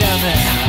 damn it.